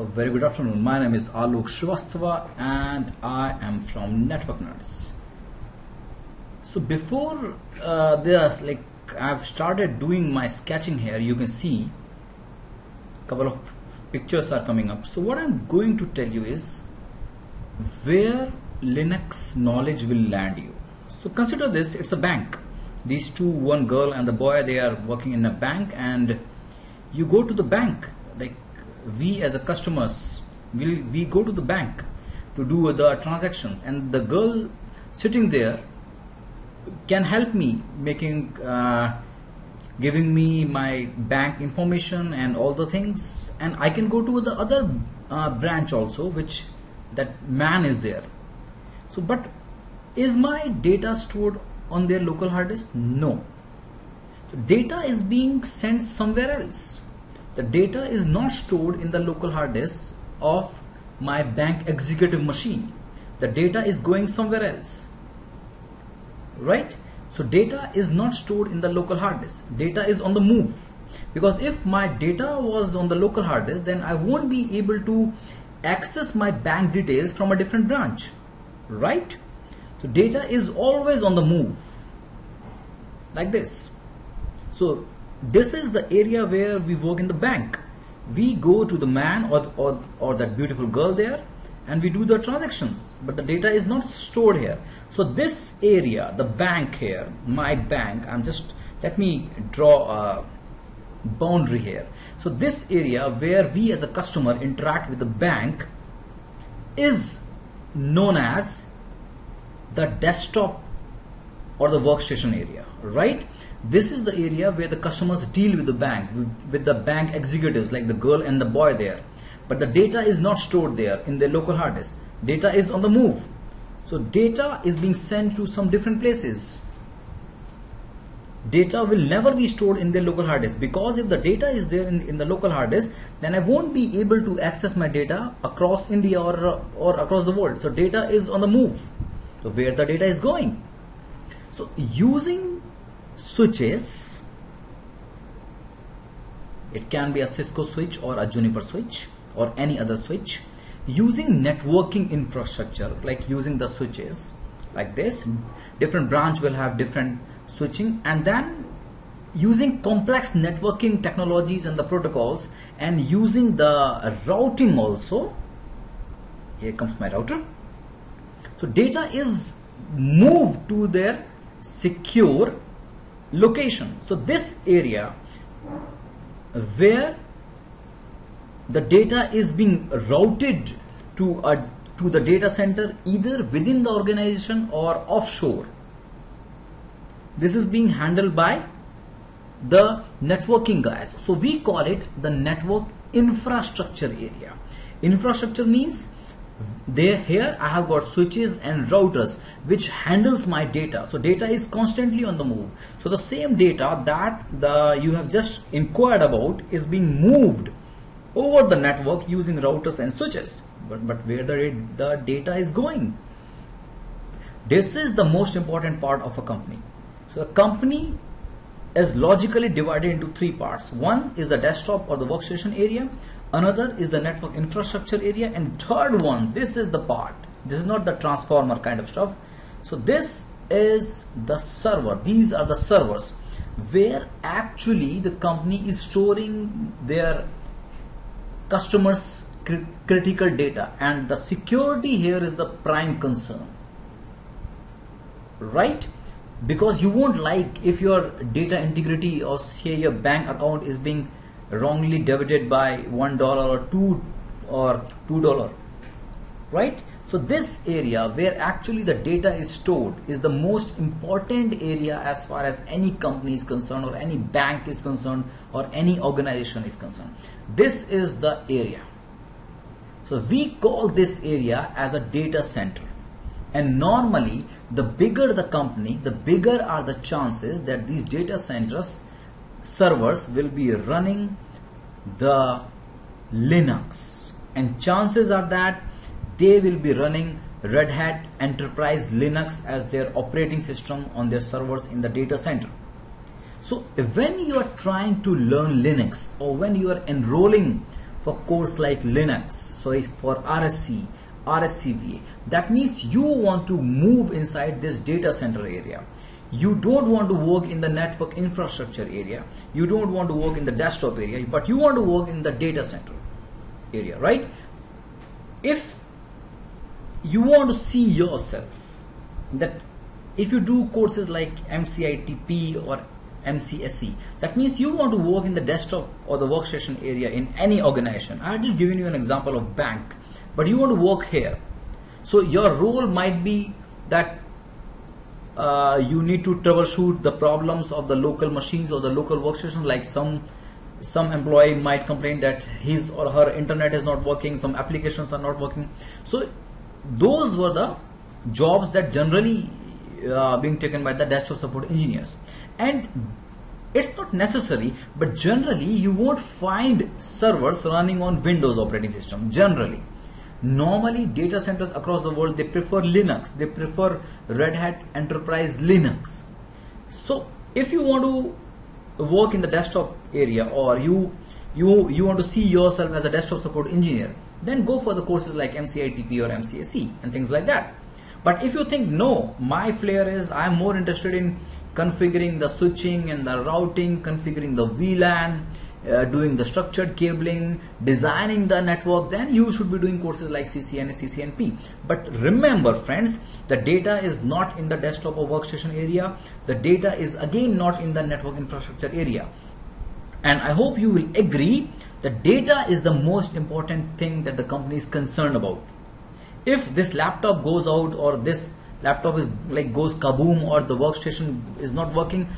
A very good afternoon. My name is Alok Srivastava and I am from Network Nuts. So before uh, there's like I've started doing my sketching here, you can see a couple of pictures are coming up. So what I'm going to tell you is where Linux knowledge will land you. So consider this, it's a bank. These two, one girl and the boy, they are working in a bank and you go to the bank we as a customers will we go to the bank to do the transaction. And the girl sitting there can help me making uh, giving me my bank information and all the things. And I can go to the other uh, branch also which that man is there. So but is my data stored on their local hard disk? No. So data is being sent somewhere else the data is not stored in the local hard disk of my bank executive machine. The data is going somewhere else. Right? So data is not stored in the local hard disk. Data is on the move. Because if my data was on the local hard disk then I won't be able to access my bank details from a different branch. Right? So data is always on the move. Like this. So this is the area where we work in the bank. We go to the man or, or, or that beautiful girl there and we do the transactions. But the data is not stored here. So this area the bank here my bank I'm just let me draw a boundary here. So this area where we as a customer interact with the bank is known as the desktop or the workstation area right this is the area where the customers deal with the bank with, the bank executives like the girl and the boy there. But the data is not stored there in their local hard disk. Data is on the move. So data is being sent to some different places. Data will never be stored in their local hard disk. Because if the data is there in, in the local hard disk then I won't be able to access my data across India or, or across the world. So data is on the move. So where the data is going. So using switches it can be a Cisco switch or a Juniper switch or any other switch using networking infrastructure like using the switches like this. Different branch will have different switching. And then using complex networking technologies and the protocols and using the routing also. Here comes my router. So data is moved to their secure location. So this area where the data is being routed to a to the data center either within the organization or offshore. This is being handled by the networking guys. So we call it the network infrastructure area. Infrastructure means there here I have got switches and routers which handles my data. So data is constantly on the move. So the same data that the you have just inquired about is being moved over the network using routers and switches. But, but where the, the data is going? This is the most important part of a company. So a company is logically divided into three parts. One is the desktop or the workstation area another is the network infrastructure area. And third one this is the part. This is not the transformer kind of stuff. So this is the server. These are the servers where actually the company is storing their customers critical data. And the security here is the prime concern. Right? Because you won't like if your data integrity or say your bank account is being wrongly debited by one dollar or two or two dollar right? So this area where actually the data is stored is the most important area as far as any company is concerned or any bank is concerned or any organization is concerned. This is the area. So we call this area as a data center. And normally the bigger the company the bigger are the chances that these data centers servers will be running the Linux and chances are that they will be running Red Hat Enterprise Linux as their operating system on their servers in the data center. So when you are trying to learn Linux or when you are enrolling for course like Linux, so for RSC, RHCVA. That means you want to move inside this data center area. You don't want to work in the network infrastructure area. You don't want to work in the desktop area, but you want to work in the data center area, right? If you want to see yourself that if you do courses like MCITP or MCSE, that means you want to work in the desktop or the workstation area in any organization. I just given you an example of bank, but you want to work here. So your role might be that uh, you need to troubleshoot the problems of the local machines or the local workstation like some some employee might complain that his or her internet is not working some applications are not working. So those were the jobs that generally uh, being taken by the desktop support engineers. And it's not necessary but generally you won't find servers running on windows operating system generally normally data centers across the world they prefer linux. They prefer red hat enterprise linux. So if you want to work in the desktop area or you you you want to see yourself as a desktop support engineer then go for the courses like mcitp or mcse and things like that. But if you think no my flair is i'm more interested in configuring the switching and the routing configuring the vlan uh, doing the structured cabling, designing the network, then you should be doing courses like CCNA, CCNP. But remember friends, the data is not in the desktop or workstation area. The data is again not in the network infrastructure area. And I hope you will agree that data is the most important thing that the company is concerned about. If this laptop goes out or this laptop is like goes kaboom or the workstation is not working,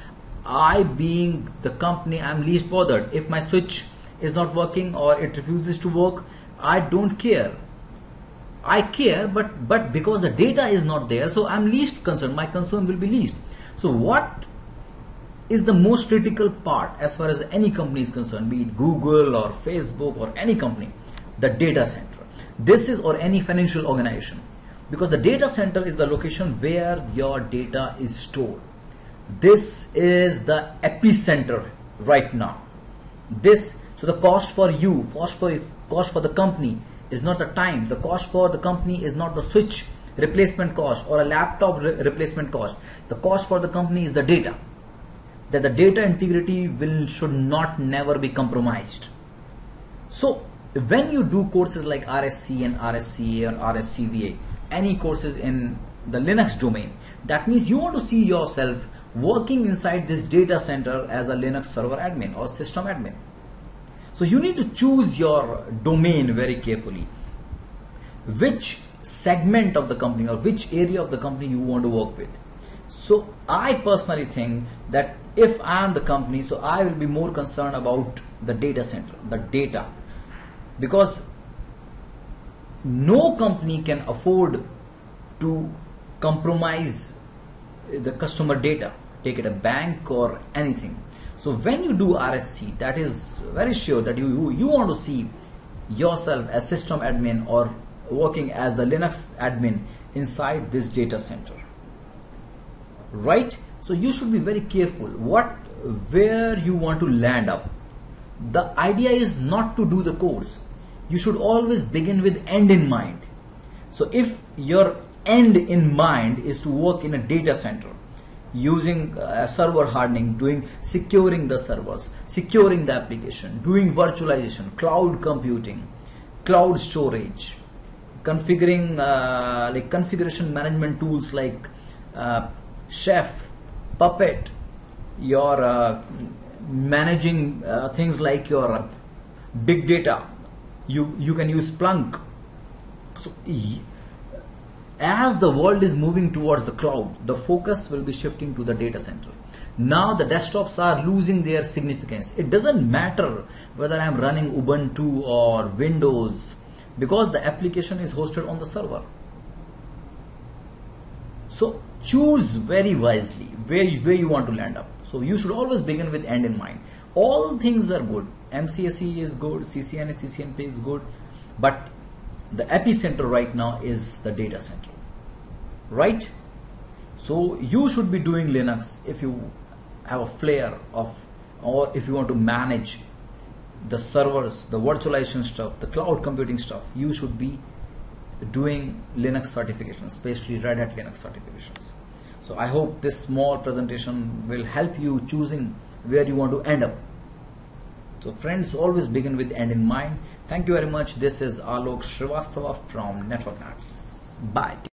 I being the company I'm least bothered. If my switch is not working or it refuses to work I don't care. I care but but because the data is not there so I'm least concerned. My concern will be least. So what is the most critical part as far as any company is concerned be it Google or Facebook or any company? The data center. This is or any financial organization. Because the data center is the location where your data is stored this is the epicenter right now. This so the cost for you cost for cost for the company is not the time. The cost for the company is not the switch replacement cost or a laptop re replacement cost. The cost for the company is the data. That the data integrity will should not never be compromised. So when you do courses like RSC and RHCSA or RHCVA any courses in the Linux domain that means you want to see yourself working inside this data center as a Linux server admin or system admin. So you need to choose your domain very carefully. Which segment of the company or which area of the company you want to work with. So I personally think that if I am the company, so I will be more concerned about the data center, the data. Because no company can afford to compromise the customer data take it a bank or anything. So when you do RSC that is very sure that you, you, want to see yourself as system admin or working as the Linux admin inside this data center. Right? So you should be very careful what where you want to land up. The idea is not to do the course. You should always begin with end in mind. So if your end in mind is to work in a data center using uh, server hardening, doing securing the servers, securing the application, doing virtualization, cloud computing, cloud storage, configuring uh, like configuration management tools like uh, Chef, Puppet, your uh, managing uh, things like your big data. You you can use Splunk. So as the world is moving towards the cloud, the focus will be shifting to the data center. Now the desktops are losing their significance. It doesn't matter whether I'm running Ubuntu or Windows because the application is hosted on the server. So choose very wisely where you, where you want to land up. So you should always begin with end in mind. All things are good. MCSE is good, CCNA, CCNP is good, but the epicenter right now is the data center right so you should be doing linux if you have a flair of or if you want to manage the servers, the virtualization stuff, the cloud computing stuff, you should be doing Linux certifications, especially Red Hat Linux certifications. So I hope this small presentation will help you choosing where you want to end up. So friends, always begin with end in mind. Thank you very much. This is Alok Srivastava from Network Nuts. Bye.